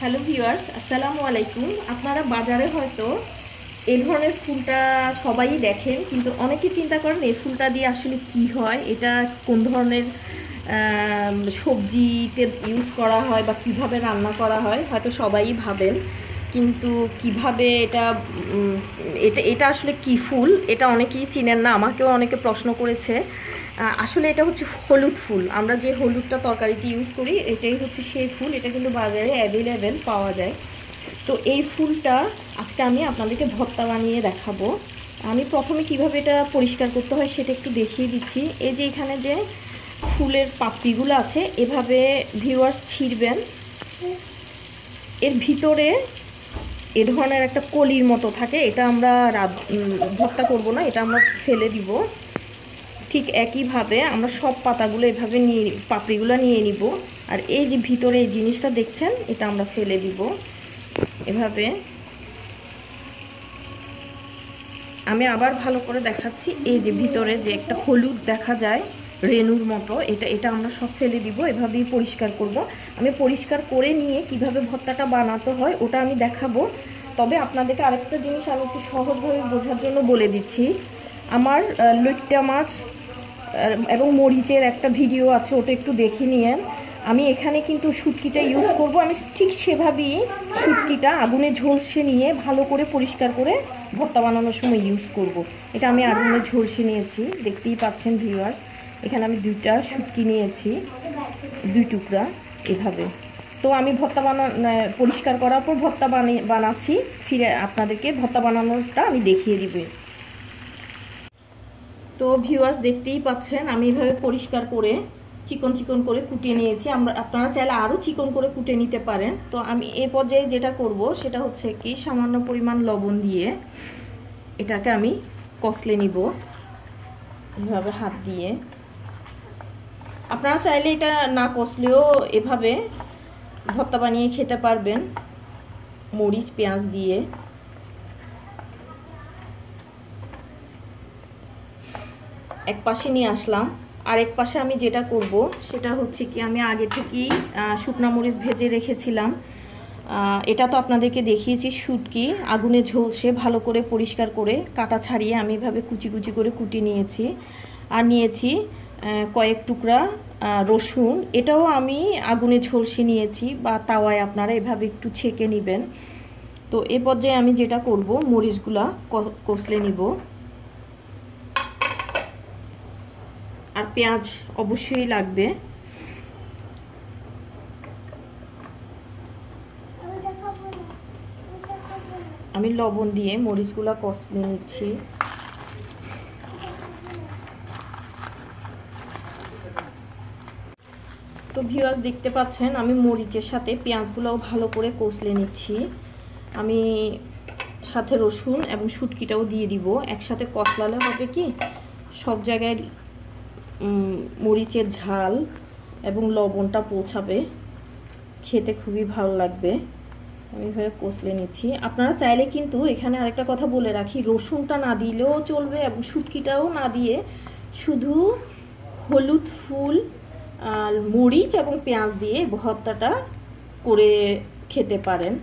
Hello viewers, আসসালামু আলাইকুম। আপনারা বাজারে হয়তো এই ধরনের ফুলটা সবাই দেখেন, কিন্তু অনেকে চিন্তা করেন এই ফুলটা দিয়ে আসলে কি হয়, এটা কোন ধরনের সবজিতে ইউজ করা হয় বা কীভাবে রান্না করা হয়, হয়তো সবাই ভাবেন। কিন্তু কীভাবে এটা এটা এটা আসলে কি ফুল, এটা অনেকেই চিনেন না, আমাকেও অনেকে প্রশ্ন করেছে। আসলে এটা হচ্ছে হলুদ ফুল। আমরা যে হলুদটা তরকারিতে ইউজ করি, এটাই হচ্ছে সেই ফুল। এটা কিন্তু বাজারে অ্যাভেলেবেল পাওয়া যায়। তো এই ফুলটা আজকে আমি আপনাদেরকে ভর্তা বানিয়ে দেখাবো। আমি প্রথমে কীভাবে এটা পরিষ্কার করতে হয় সেটা একটু দেখিয়ে দিচ্ছি। এই যে এখানে যে ফুলের পাপড়িগুলো আছে, এভাবে ভিউয়ার্স ছিঁড়বেন। এর ভিতরে এ ধরনের একটা কলির মতো থাকে। এটা আমরা ভর্তা করব না, এটা আমরা ফেলে দিব। ঠিক একইভাবে আমরা সব পাতাগুলো এভাবে নিয়ে পাপড়িগুলো নিয়ে নিব। আর এই যে ভিতরে এই জিনিসটা দেখছেন, এটা আমরা ফেলে দিব। এভাবে। আমি আবার ভালো করে দেখাচ্ছি, এই যে ভিতরে যে একটা হলুদ দেখা যায় রেনুর মতো, এটা এটা আমরা সব ফেলে দিব, এভাবেই পরিষ্কার করব। আমি পরিষ্কার করে নিয়ে কীভাবে ভর্তাটা বানাতে হয়, ওটা আমি দেখাবো। তবে আপনাদেরকে আরেকটা জিনিস আমি একটু সহজভাবে বোঝার জন্য বলে দিচ্ছি আমার লইট্টা মাছ এবং মরিচের একটা ভিডিও আছে, ওটা একটু দেখে নিয়েন আমি এখানে কিন্তু শুটকিটা ইউজ করব। আমি ঠিক সেভাবেই শুটকিটা আগুনে ঝলসে নিয়ে ভালো করে পরিষ্কার করে ভর্তা বানানোর সময় ইউজ করব। এটা আমি আগুনে ঝলসে নিয়েছি, দেখতেই পাচ্ছেন ভিউয়ার্স এখানে আমি দুইটা শুটকি নিয়েছি, দুই টুকরা এভাবে। তো আমি ভর্তা বানা পরিষ্কার করার পর ভর্তা বানিয়ে, বানাচ্ছি। ফিরে আপনাদেরকে ভর্তা বানানোটা আমি দেখিয়ে দিব। তো ভিউয়ার্স দেখতেই পাচ্ছেন, আমি এভাবে পরিষ্কার করে চিকন চিকন করে কুটিয়ে নিয়েছি। আমরা, আপনারা চাইলে আরও চিকন করে কুটে নিতে পারেন। তো আমি এ পর্যায়ে যেটা করব, সেটা হচ্ছে কি, সামান্য পরিমাণ লবণ দিয়ে এটাকে আমি কষলে নিব। এভাবে হাত দিয়ে। আপনারা চাইলে এটা না কষলেও এভাবে ভর্তা বানিয়ে খেতে পারবেন। মরিচ, পেঁয়াজ দিয়ে। এক পাশে নিয়ে আসলাম। আর এক পাশে আমি যেটা করব সেটা হচ্ছে কি, আমি আগে থেকেই শুকনা মরিচ ভেজে রেখেছিলাম। এটা তো আপনাদেরকে দেখিয়েছি, শুটকি, আগুনে ঝলসে ভালো করে পরিষ্কার করে কাটা ছাড়িয়ে আমি এভাবে কুচি কুচি করে কুটি নিয়েছি। আর নিয়েছি কয়েক টুকরা রসুন। এটাও আমি আগুনে ঝলসে নিয়েছি বা তাওয়ায় আপনারা এভাবে একটু ছেঁকে নেবেন। তো এ পর্যায়ে আমি যেটা করব, মরিচগুলা কষলে নিব। আর পেঁয়াজ অবশ্যই লাগবে। আমি লবণ দিয়ে মরিচগুলা কষলে নিচ্ছি। তো ভিউয়ার্স দেখতে পাচ্ছেন, আমি মরিচের সাথে পেঁয়াজগুলোও ভালো করে কষলে নিচ্ছি। আমি সাথে রসুন এবং শুটকিটাও দিয়ে দিব। একসাথে কষলালে হবে কি, সব জায়গায় মরিচের ঝাল এবং লবণটা পৌঁছাবে। খেতে খুবই ভালো লাগবে। আমি এভাবে কষলে নিচ্ছি। আপনারা চাইলে কিন্তু এখানে আরেকটা কথা বলে রাখি, রসুনটা না দিলেও চলবে এবং শুটকিটাও না দিয়ে শুধু হলুদ ফুল আর মরিচ এবং পেঁয়াজ দিয়ে ভর্তাটা করে খেতে পারেন।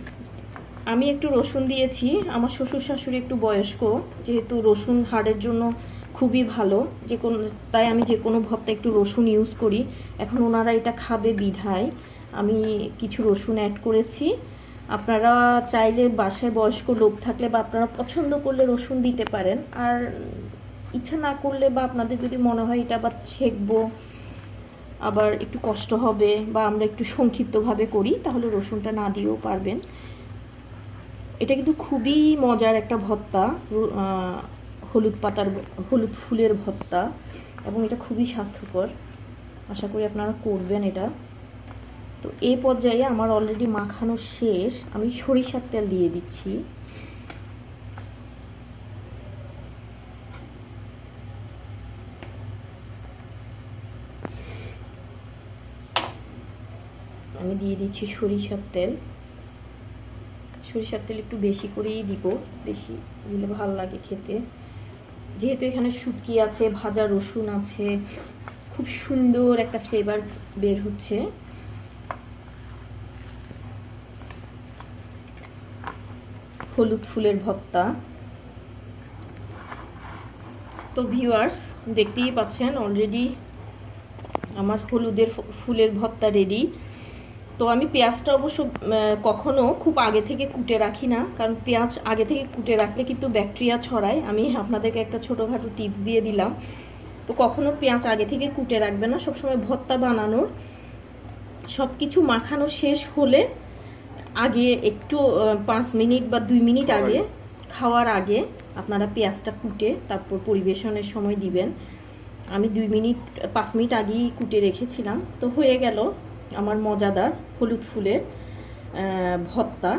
আমি একটু রসুন দিয়েছি। আমার শ্বশুর শাশুড়ি একটু বয়স্ক, যেহেতু রসুন হাড়ের জন্য খুবই ভালো। যে কোনো, তাই আমি যে কোনো ভর্তা একটু রসুন ইউজ করি। এখন ওনারা এটা খাবে বিধায়। আমি কিছু রসুন অ্যাড করেছি। আপনারা চাইলে বাসায় বয়স্ক লোক থাকলে বা আপনারা পছন্দ করলে রসুন দিতে পারেন। আর ইচ্ছা না করলে বা আপনাদের যদি মনে হয় এটা আবার ছেঁকবো, আবার একটু কষ্ট হবে বা আমরা একটু সংক্ষিপ্তভাবে করি, তাহলে রসুনটা না দিয়েও পারবেন। এটা কিন্তু খুবই মজার একটা ভর্তা। হলুদ পাতার হলুদ ফুলের ভর্তা এবং এটা খুবই স্বাস্থ্যকর। আশা করি আপনারা করবেন এটা। তো এই পর্যায়ে আমার অলরেডি মাখানো শেষ। আমি সরিষার তেল দিয়ে দিচ্ছি। আমি দিয়ে দিচ্ছি সরিষার তেল। সরিষার তেল একটু বেশি করেই দিব, বেশি দিলে ভালো লাগে খেতে। যেহেতু এখানে শুটকি আছে, ভাজা রসুন আছে, খুব সুন্দর একটা ফ্লেভার বের হচ্ছে। হলুদ ফুলের ভত্তা তো ভিউয়ার্স দেখতেই পাচ্ছেন অলরেডি আমার হলুদের ফুলের ভত্তা রেডি তো আমি পেঁয়াজটা অবশ্য কখনো খুব আগে থেকে কুটে রাখি না কারণ পেঁয়াজ আগে থেকে কুটে রাখলে কিন্তু ব্যাকটেরিয়া ছড়ায়। আমি আপনাদেরকে একটা ছোটোখাটো টিপস দিয়ে দিলাম। তো কখনো পেঁয়াজ আগে থেকে কুটে রাখবে না সবসময় ভর্তা বানানোর। সব কিছু মাখানো শেষ হলে আগে একটু পাঁচ মিনিট বা দুই মিনিট আগে। খাওয়ার আগে আপনারা পেঁয়াজটা কুটে তারপর পরিবেশনের সময় দিবেন। আমি দুই মিনিট পাঁচ মিনিট আগেই কুটে রেখেছিলাম। তো হয়ে গেল। আমার মজাদার হলুদ ফুলের ভর্তা